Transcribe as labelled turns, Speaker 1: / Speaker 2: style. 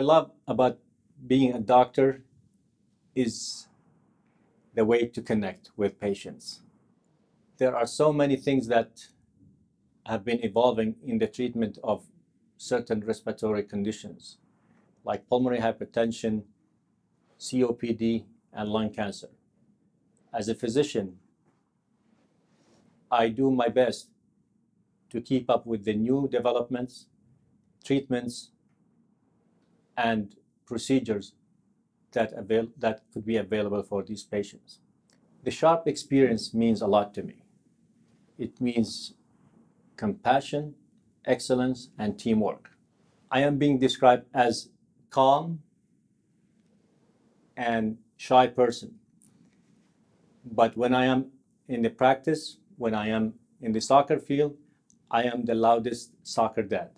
Speaker 1: I love about being a doctor is the way to connect with patients. There are so many things that have been evolving in the treatment of certain respiratory conditions like pulmonary hypertension, COPD, and lung cancer. As a physician, I do my best to keep up with the new developments, treatments, and procedures that, avail- that could be available for these patients. The sharp experience means a lot to me. It means compassion, excellence, and teamwork. I am being described as calm and shy person. But when I am in the practice, when I am in the soccer field, I am the loudest soccer dad.